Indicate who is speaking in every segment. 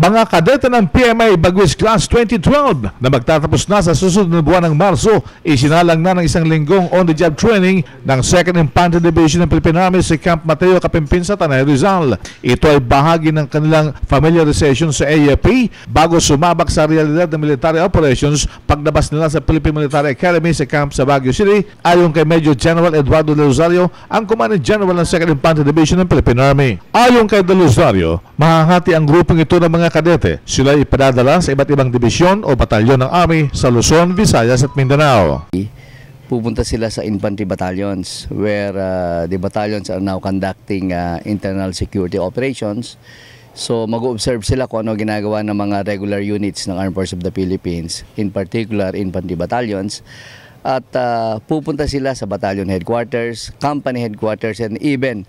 Speaker 1: Mga kadete ng PMA Bagwis Class 2012 na magtatapos na sa susunod na buwan ng Marso, isinalang na ng isang linggong on-the-job training ng 2nd Infantry Division ng Philippine Army sa Camp Mateo Capimpin sa Tanay Rizal. Ito ay bahagi ng kanilang familiarization sa AFP bago sumabak sa realidad ng military operations paglabas nila sa Philippine Military Academy sa camp sa Baguio City ayon kay Major General Eduardo De Rosario, ang Commanding General ng 2nd Infantry Division ng Philippine Army. Ayon kay De Rosario, mahahati ang grupong ito ng mga kadete. Sila ipadadala sa iba't ibang dibisyon o batalyon ng Army sa Luzon, Visayas at Mindanao.
Speaker 2: pupunta sila sa infantry battalions where uh, the battalions are now conducting uh, internal security operations. So mag-observe sila kung ano ginagawa ng mga regular units ng Armed Forces of the Philippines, in particular infantry battalions. At uh, pupunta sila sa battalion headquarters, company headquarters, and even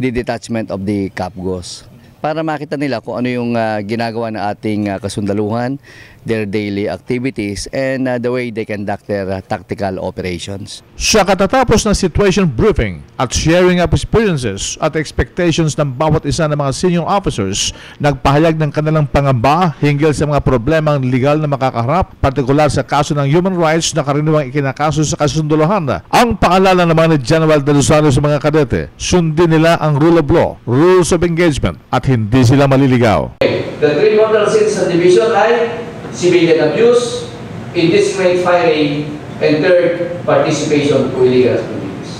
Speaker 2: the detachment of the Capgos para makita nila kung ano yung uh, ginagawa ng ating uh, kasundaluhan, their daily activities, and uh, the way they conduct their uh, tactical operations.
Speaker 1: Sa katatapos ng situation briefing at sharing of experiences at expectations ng bawat isa ng mga senior officers, nagpahayag ng kanilang pangamba hinggil sa mga problemang legal na makakaharap, partikular sa kaso ng human rights na karaniwang ikinakaso sa kasunduluhan. Ang paalala naman ni General De Rosario sa mga kadete, sundin nila ang rule of law, rules of engagement at hindi sila maliligaw.
Speaker 3: The three mortal sins sa division ay civilian abuse, indiscriminate firing, and third, participation to illegal activities.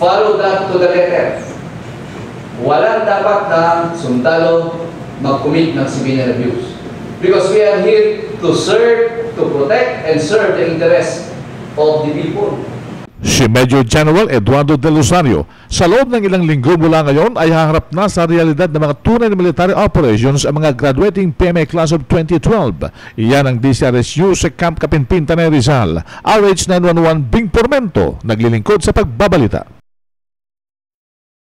Speaker 3: Follow that to the letter. Walang dapat na sundalo mag-commit ng civilian abuse. Because we are here to serve, to protect, and serve the interests of the people.
Speaker 1: Si Major General Eduardo De Rosario sa loob ng ilang linggo mula ngayon ay haharap na sa realidad ng mga tunay na military operations ang mga graduating PMA Class of 2012. Iyan ang DCRSU sa Camp Kapinpin, Tanay Rizal. RH911 Bing Pormento, naglilingkod sa pagbabalita.